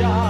job.